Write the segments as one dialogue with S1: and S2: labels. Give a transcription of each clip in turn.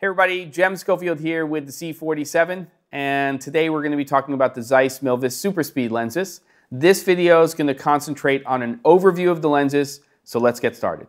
S1: Hey everybody, Jem Schofield here with the C47 and today we're going to be talking about the Zeiss Milvus Super Speed lenses. This video is going to concentrate on an overview of the lenses, so let's get started.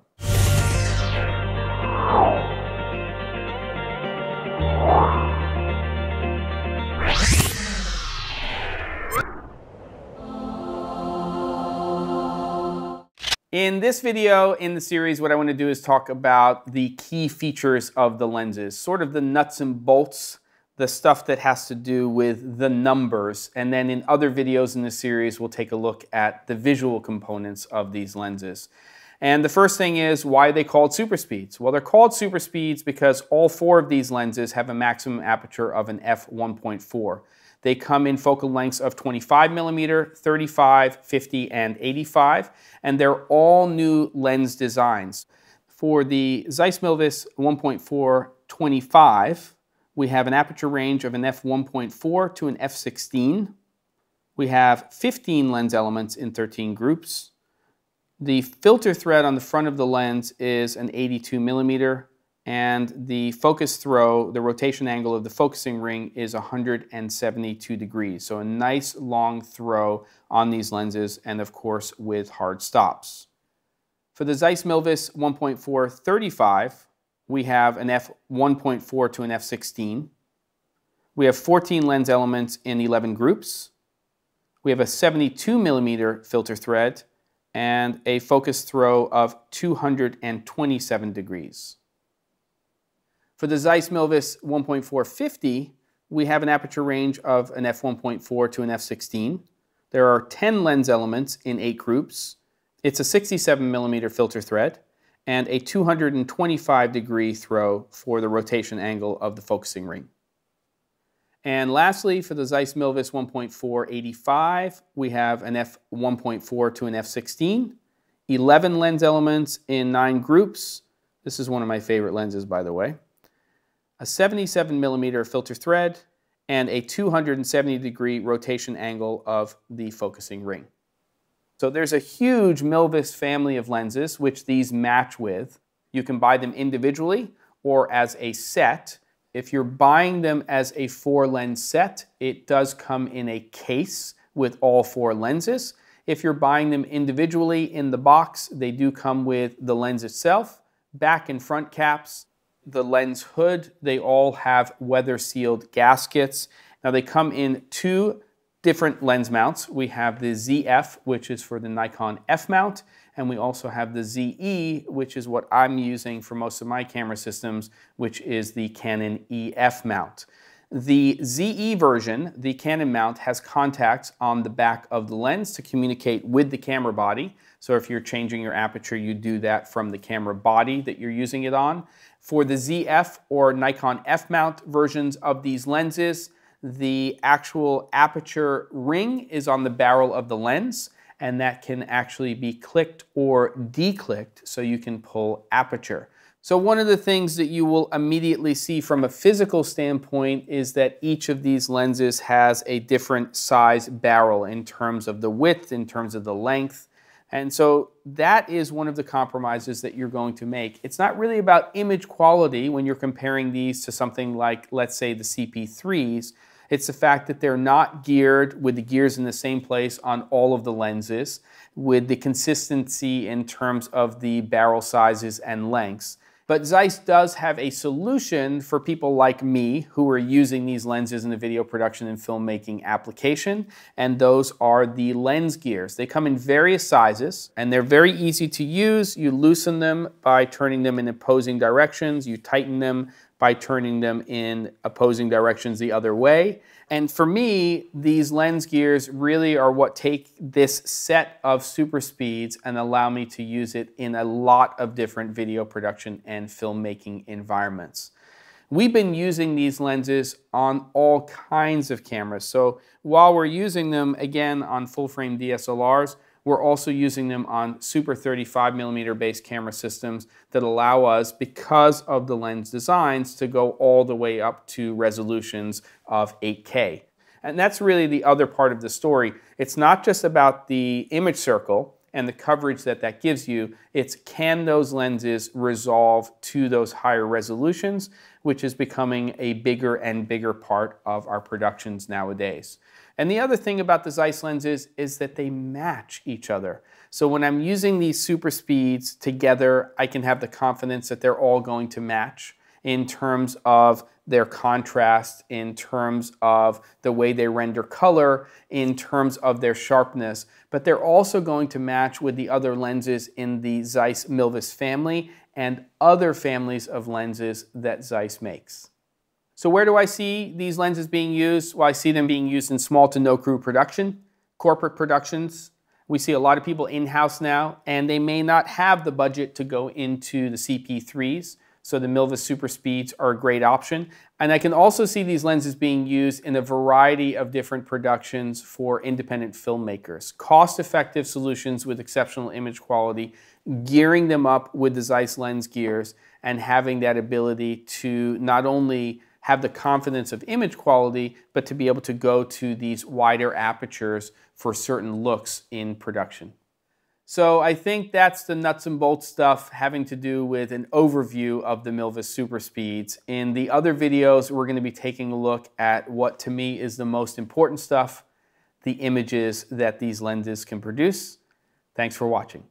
S1: In this video in the series, what I want to do is talk about the key features of the lenses, sort of the nuts and bolts, the stuff that has to do with the numbers. And then in other videos in the series, we'll take a look at the visual components of these lenses. And the first thing is why are they called super speeds? Well, they're called super speeds because all four of these lenses have a maximum aperture of an f1.4. They come in focal lengths of 25 millimeter, 35, 50, and 85, and they're all new lens designs. For the Zeiss Milvus 1.4 25, we have an aperture range of an f1.4 to an f16. We have 15 lens elements in 13 groups. The filter thread on the front of the lens is an 82 millimeter and the focus throw, the rotation angle of the focusing ring is 172 degrees. So a nice long throw on these lenses and of course with hard stops. For the Zeiss Milvus 1.4 35, we have an f1.4 to an f16. We have 14 lens elements in 11 groups. We have a 72 millimeter filter thread and a focus throw of 227 degrees. For the Zeiss Milvus 1.450, we have an aperture range of an f1.4 to an f16. There are 10 lens elements in eight groups. It's a 67 millimeter filter thread and a 225 degree throw for the rotation angle of the focusing ring. And lastly, for the Zeiss Milvus 1.485, we have an f1.4 to an f16, 11 lens elements in nine groups. This is one of my favorite lenses, by the way a 77 millimeter filter thread, and a 270 degree rotation angle of the focusing ring. So there's a huge Milvus family of lenses which these match with. You can buy them individually or as a set. If you're buying them as a four lens set, it does come in a case with all four lenses. If you're buying them individually in the box, they do come with the lens itself, back and front caps, the lens hood, they all have weather sealed gaskets. Now they come in two different lens mounts. We have the ZF, which is for the Nikon F mount, and we also have the ZE, which is what I'm using for most of my camera systems, which is the Canon EF mount. The ZE version, the Canon mount, has contacts on the back of the lens to communicate with the camera body. So if you're changing your aperture, you do that from the camera body that you're using it on. For the ZF or Nikon F mount versions of these lenses, the actual aperture ring is on the barrel of the lens and that can actually be clicked or declicked so you can pull aperture. So one of the things that you will immediately see from a physical standpoint is that each of these lenses has a different size barrel in terms of the width, in terms of the length. And so that is one of the compromises that you're going to make. It's not really about image quality when you're comparing these to something like, let's say, the CP3s. It's the fact that they're not geared with the gears in the same place on all of the lenses, with the consistency in terms of the barrel sizes and lengths. But Zeiss does have a solution for people like me who are using these lenses in the video production and filmmaking application, and those are the lens gears. They come in various sizes, and they're very easy to use. You loosen them by turning them in opposing directions. You tighten them by turning them in opposing directions the other way. And for me, these lens gears really are what take this set of super speeds and allow me to use it in a lot of different video production and filmmaking environments. We've been using these lenses on all kinds of cameras. So while we're using them again on full frame DSLRs, we're also using them on super 35 millimeter base camera systems that allow us, because of the lens designs, to go all the way up to resolutions of 8K. And that's really the other part of the story. It's not just about the image circle, and the coverage that that gives you. It's can those lenses resolve to those higher resolutions, which is becoming a bigger and bigger part of our productions nowadays. And the other thing about the Zeiss lenses is that they match each other. So when I'm using these super speeds together, I can have the confidence that they're all going to match in terms of their contrast, in terms of the way they render color, in terms of their sharpness. But they're also going to match with the other lenses in the Zeiss Milvus family and other families of lenses that Zeiss makes. So where do I see these lenses being used? Well, I see them being used in small to no crew production, corporate productions. We see a lot of people in-house now, and they may not have the budget to go into the CP3s. So the Milvus Super Speeds are a great option. And I can also see these lenses being used in a variety of different productions for independent filmmakers. Cost-effective solutions with exceptional image quality, gearing them up with the Zeiss lens gears, and having that ability to not only have the confidence of image quality, but to be able to go to these wider apertures for certain looks in production. So I think that's the nuts and bolts stuff having to do with an overview of the Milvus Super Speeds. In the other videos, we're going to be taking a look at what to me is the most important stuff, the images that these lenses can produce. Thanks for watching.